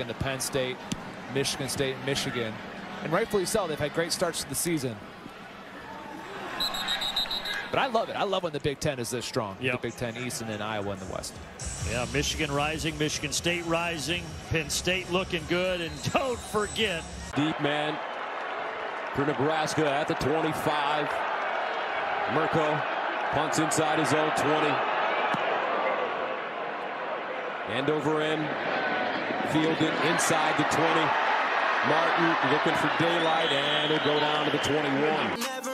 into Penn State, Michigan State, and Michigan. And rightfully so, they've had great starts to the season. But I love it. I love when the Big Ten is this strong. Yep. The Big Ten East and then Iowa in the West. Yeah, Michigan rising, Michigan State rising, Penn State looking good, and don't forget. Deep man for Nebraska at the 25. Mirco punts inside his own 20. End over end. Fielded inside the 20. Martin looking for daylight, and it'll go down to the 21.